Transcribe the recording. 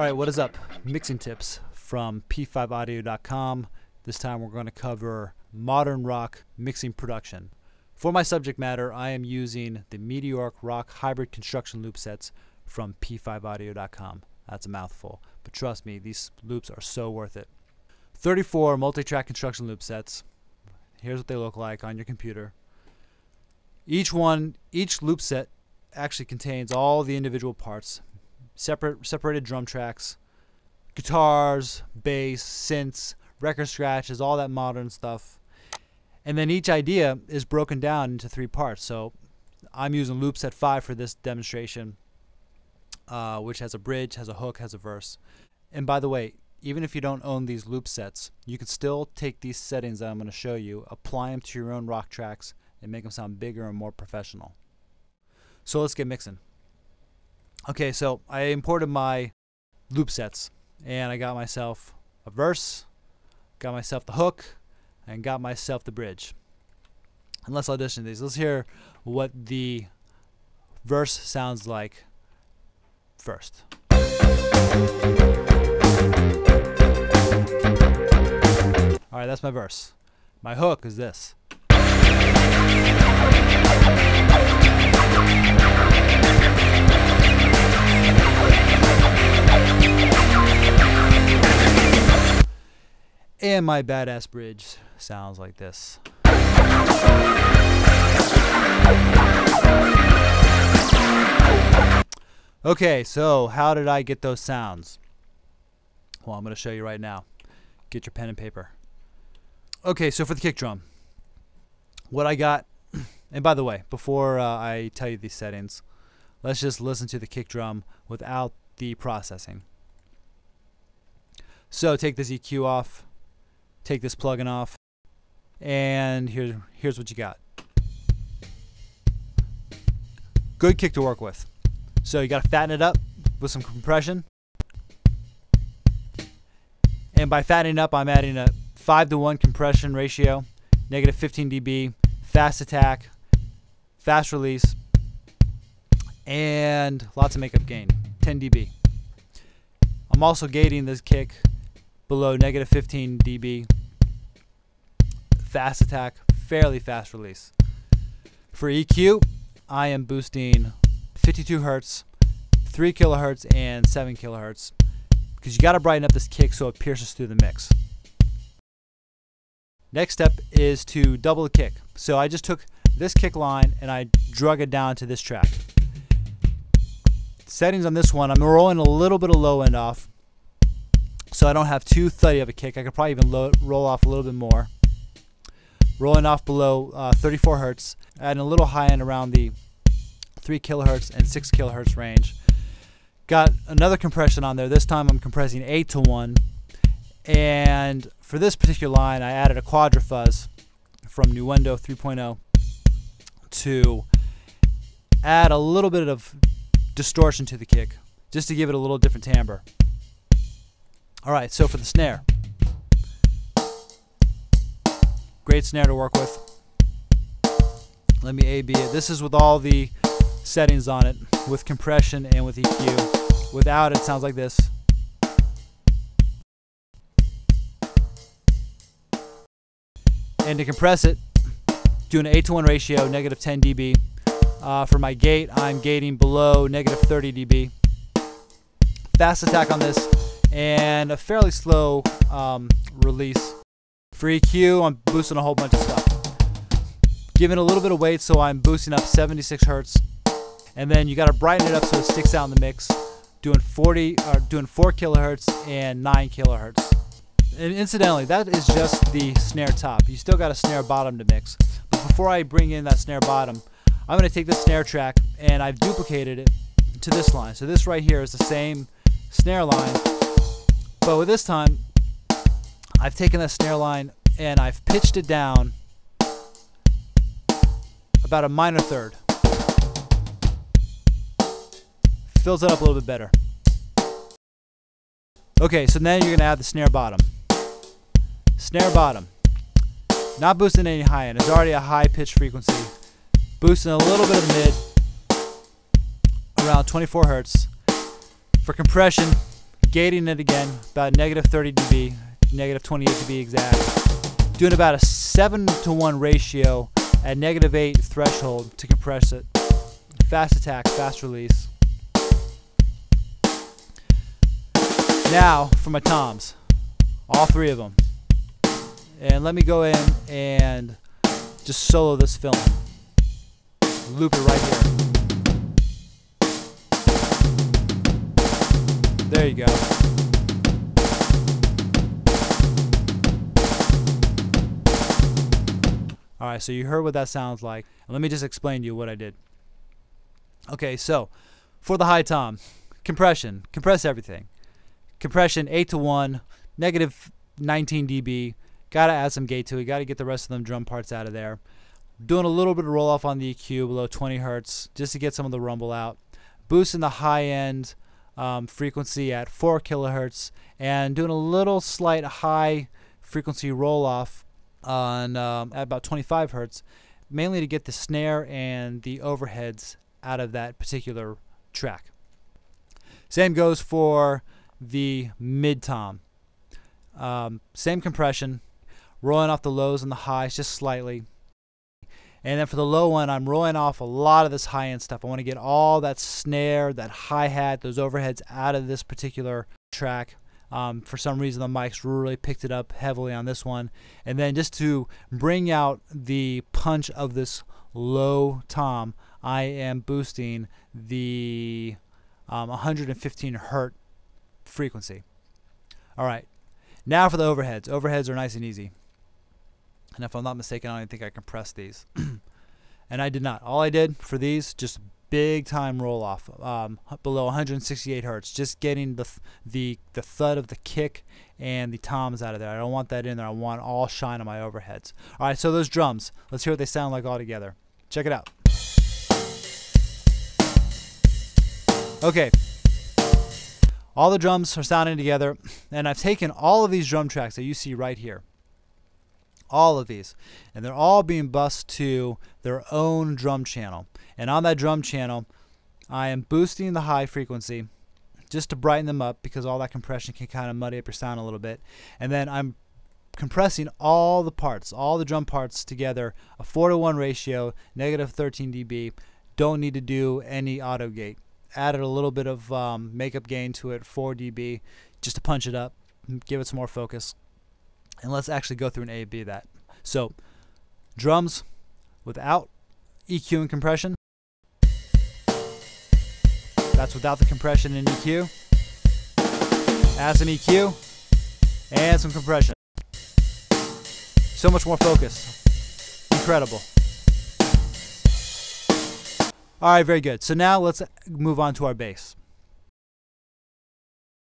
All right, what is up? Mixing tips from p5audio.com. This time we're going to cover modern rock mixing production. For my subject matter, I am using the Meteoric Rock Hybrid Construction Loop Sets from p5audio.com. That's a mouthful, but trust me, these loops are so worth it. 34 multi-track construction loop sets. Here's what they look like on your computer. Each one, each loop set actually contains all the individual parts, separate separated drum tracks, guitars, bass, synths, record scratches, all that modern stuff. And then each idea is broken down into three parts. So I'm using loop set 5 for this demonstration, uh, which has a bridge, has a hook, has a verse. And by the way, even if you don't own these loop sets, you can still take these settings that I'm going to show you, apply them to your own rock tracks, and make them sound bigger and more professional. So let's get mixing. Okay, so I imported my loop sets and I got myself a verse, got myself the hook, and got myself the bridge. And let's audition these. Let's hear what the verse sounds like first. Alright, that's my verse. My hook is this. And my badass bridge sounds like this. Okay, so how did I get those sounds? Well, I'm going to show you right now. Get your pen and paper. Okay, so for the kick drum, what I got, and by the way, before uh, I tell you these settings, let's just listen to the kick drum without the processing. So take this EQ off, take this plugin off, and here, here's what you got. Good kick to work with. So you got to fatten it up with some compression. And by fattening up, I'm adding a 5 to 1 compression ratio, negative 15 dB, fast attack, fast release, and lots of makeup gain, 10 dB. I'm also gating this kick below negative 15 dB, fast attack, fairly fast release. For EQ, I am boosting 52 hertz, 3 kilohertz, and 7 kilohertz because you got to brighten up this kick so it pierces through the mix. Next step is to double the kick. So I just took this kick line and I drug it down to this track. Settings on this one, I'm rolling a little bit of low end off so I don't have too thuddy of a kick. I could probably even low, roll off a little bit more. Rolling off below uh, 34 hertz, adding a little high end around the 3 kilohertz and 6 kilohertz range. Got another compression on there. This time I'm compressing 8 to 1. And for this particular line, I added a quadrafuzz from Nuendo 3.0 to add a little bit of distortion to the kick, just to give it a little different timbre. All right, so for the snare, great snare to work with. Let me A-B it. This is with all the settings on it, with compression and with EQ. Without it, sounds like this. And to compress it, do an 8 to 1 ratio, negative 10 dB. Uh, for my gate, I'm gating below negative 30 dB. Fast attack on this, and a fairly slow um, release. For EQ, I'm boosting a whole bunch of stuff. Giving a little bit of weight, so I'm boosting up 76 hertz, and then you got to brighten it up so it sticks out in the mix. Doing 40, or doing 4 kilohertz and 9 kilohertz. And incidentally, that is just the snare top. You still got a snare bottom to mix. But before I bring in that snare bottom, I'm going to take this snare track and I've duplicated it to this line. So this right here is the same snare line, but with this time, I've taken that snare line and I've pitched it down about a minor third. Fills it up a little bit better. Okay, so then you're to add the snare bottom. Snare bottom. Not boosting any high end. It's already a high pitch frequency. Boosting a little bit of mid. Around 24 hertz. For compression, gating it again, about negative 30 dB, negative 28 to be exact. Doing about a 7 to 1 ratio at negative 8 threshold to compress it. Fast attack, fast release. Now for my toms, all three of them. And let me go in and just solo this film. Loop it right here. There you go. Alright, so you heard what that sounds like. Let me just explain to you what I did. Okay, so for the high tom, compression, compress everything. Compression 8 to 1, negative 19 dB. Gotta add some gate to it, gotta get the rest of them drum parts out of there. Doing a little bit of roll off on the EQ below 20 hertz just to get some of the rumble out. Boosting the high end um, frequency at 4 kilohertz and doing a little slight high frequency roll off on um, at about 25 hertz, mainly to get the snare and the overheads out of that particular track. Same goes for the mid tom. Um, same compression, rolling off the lows and the highs just slightly. And then for the low one, I'm rolling off a lot of this high end stuff. I want to get all that snare, that hi hat, those overheads out of this particular track. Um, for some reason, the mics really picked it up heavily on this one. And then just to bring out the punch of this low tom, I am boosting the um, 115 hertz frequency. All right, now for the overheads. Overheads are nice and easy. And if I'm not mistaken, I don't think I compressed these. and I did not. All I did for these, just big time roll off um, below 168 hertz, just getting the, the, the thud of the kick and the toms out of there. I don't want that in there. I want all shine on my overheads. All right, so those drums, let's hear what they sound like all together. Check it out. Okay. All the drums are sounding together, and I've taken all of these drum tracks that you see right here all of these. And they're all being bussed to their own drum channel. And on that drum channel, I am boosting the high frequency just to brighten them up because all that compression can kind of muddy up your sound a little bit. And then I'm compressing all the parts, all the drum parts together, a 4 to 1 ratio, negative 13 dB. Don't need to do any auto gate. Added a little bit of um, makeup gain to it, 4 dB, just to punch it up, give it some more focus. And let's actually go through an A B that. So drums without EQ and compression. That's without the compression and EQ. Add some EQ and some compression. So much more focus. Incredible. All right, very good. So now let's move on to our bass.